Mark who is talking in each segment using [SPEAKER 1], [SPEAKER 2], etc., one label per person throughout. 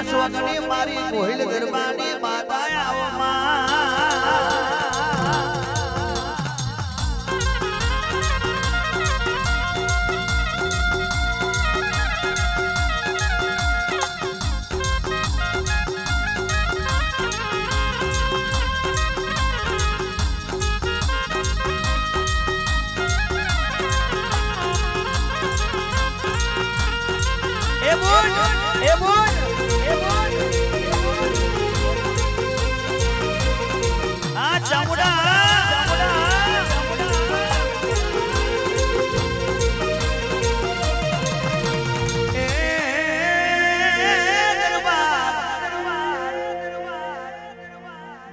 [SPEAKER 1] સોગની મારી કોહિલ ગરબાની માતા આવો માં. એ બોલ.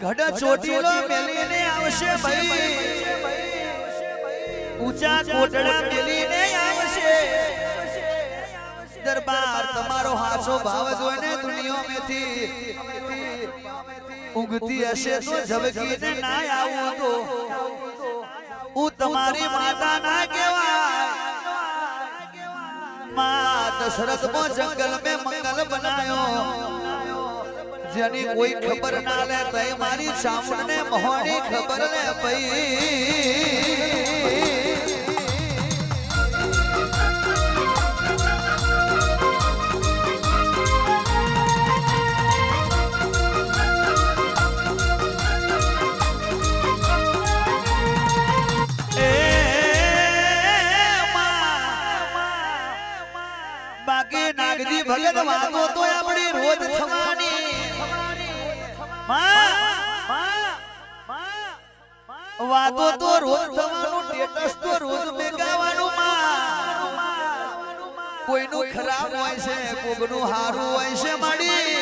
[SPEAKER 1] ગઢ ચોટીલો મેલીને આવશે ભાઈ. ઊંચા કોટડા મેલીને આવશે. દરબાર તમારો હાસો ભાવ જોઈને દુનિયામાંથી. ઉગતી હશે તો ઝબકીને ના આવું તો. હું તમારી માતા ના કહેવાય. માં દશરથ જંગલ મેં મંગલ બનાયો જેની કોઈ ખબર ના લે તય મારી સામને ને ખબર લે ભઈ. બાકી નાગજી ભગત વાતો તો આપણી રોજ થવાની વાતો તો રોજ થવાનું સ્ટેટસ તો રોજ મેગાવાનું કોઈનું ખરાબ હોય છે કોઈનું હારું હોય છે માડી.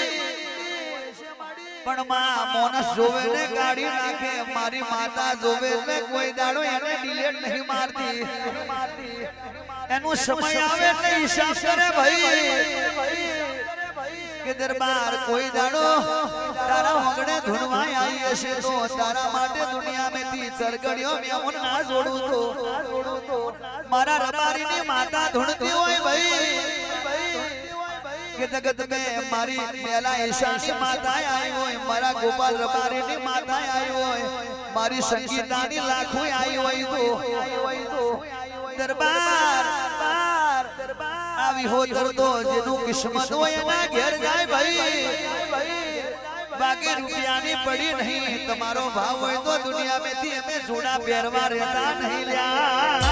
[SPEAKER 1] પણ માં મોનસ જોવે ને ગાડી નાખે. મારી માતા જોવે ને કોઈ દાડો એને ડિલેટ નહીં મારતી. એનું સમય આવે એટલે હિસાબ કરે ભાઈ. કે દરબાર, કોઈ દાડો તારા વગડે ધૂણવાય આવી હશે તો તારા માટે દુનિયામાંથી ચરગડ્યો હું ના જોડું તો. મારા રબારીની માતા ધૂણતી હોય ભાઈ. કે જગત મે મારી મેલા ઈશાની માતા આવી હોય, મારા ગોપાલ રબારીની માતા આવી હોય, મારી સંગીતાની લાખો આવી હોય તો. દરબાર આવી હો તો જેનું કિસ્મત હોય એના ઘેર જાય ભાઈ. બાકી રૂપિયાની પડી નહીં. તમારો ભાવ હોય તો દુનિયા મેથી અમે જૂના પહેરવા રહેતા નહીં. લ્યા.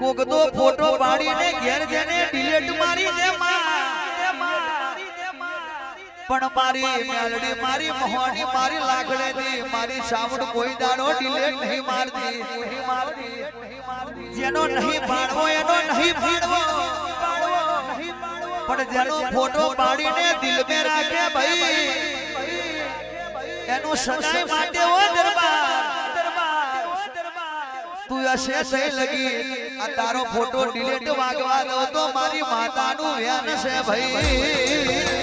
[SPEAKER 1] કોક તો ફોટો પાડીને ઘેર જેને ડિલેટ મારી દે પણ મારી મેલડી મારી મોહણી મારી લાગડે ની મારી સાવડ કોઈ દાડો ડિલેટ નહીં મારતી. જેનો નહીં પાડવો એનો નહીં પાડવો. પણ જેનો ફોટો પાડીને દિલ મે રાખે ભાઈ. એનું સદાય માટે હશે સહી લગી. આ તારો ફોટો ડિલીટ માંગવા દો તો મારી માતાનું વ્યાન છે ભાઈ.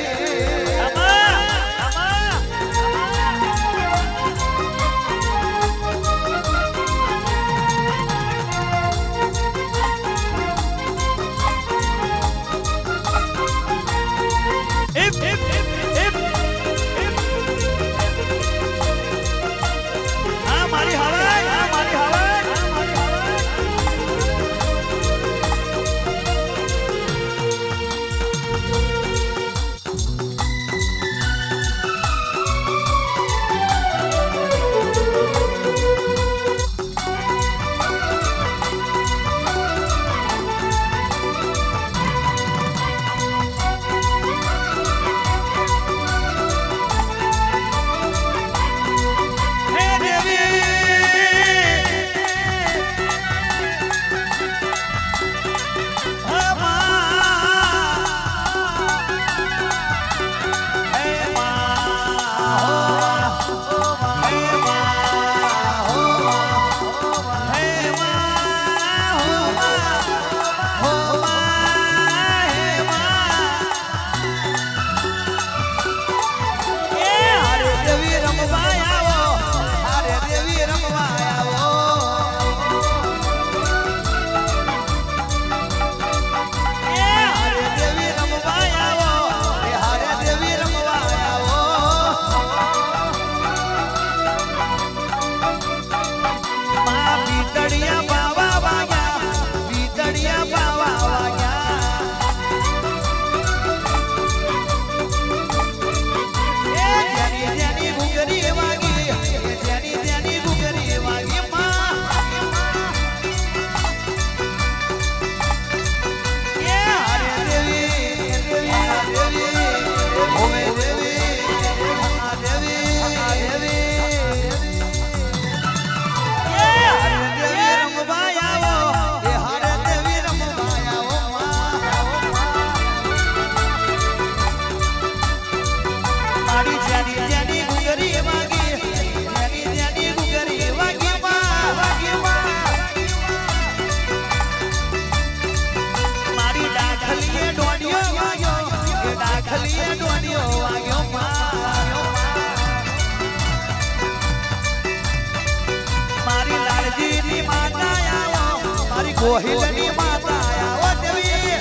[SPEAKER 1] વહિલની માતા આવો દેવી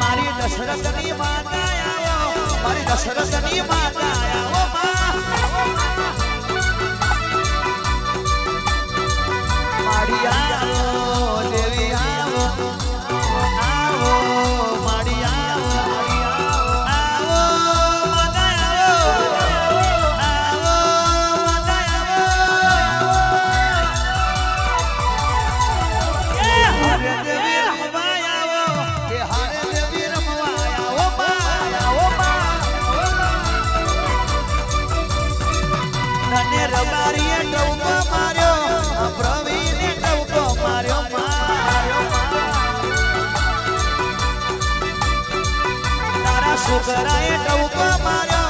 [SPEAKER 1] મારી દશરથની માતા આવો મારી દશરથની માતા આવો છોકરાએ ટવકો માર્યો.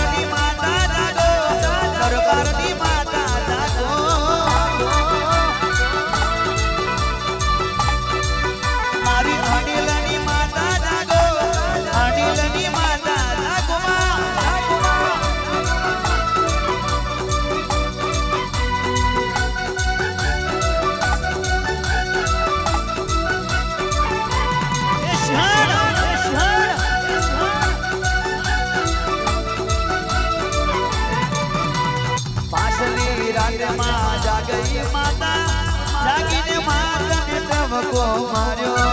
[SPEAKER 1] રાતમાં જાગી માતા, જાગીને માતાને ધમકો માર્યો.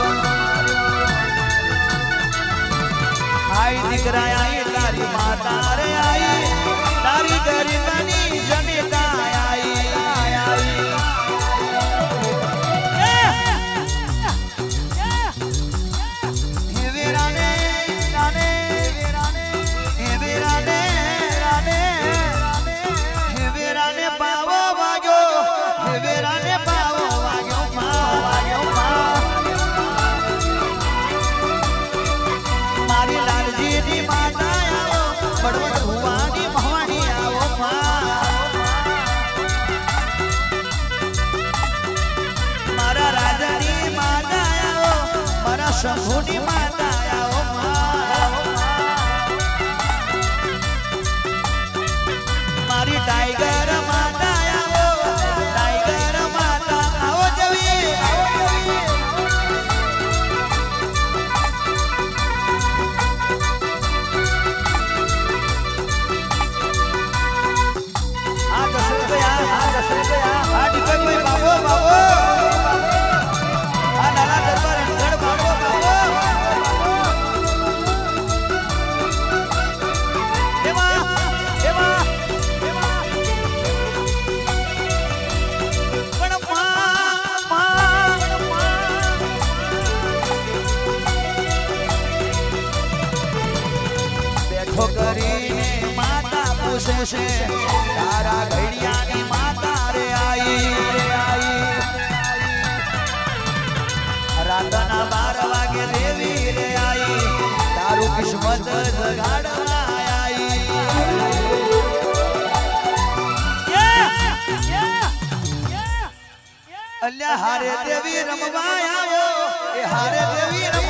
[SPEAKER 1] આઈ દીકરા આઈ તારી માતા રે, આઈ તારી ગરી શંભુની માતા ખુશ છે. તારા ઘડિયાની માતા રે આઈ. રાતના બાર વાગે દેવી રે આઈ. તારું કિસ્મત અલ્યા, હારે દેવી રમવા આવ્યો એ હારે દેવી રમવા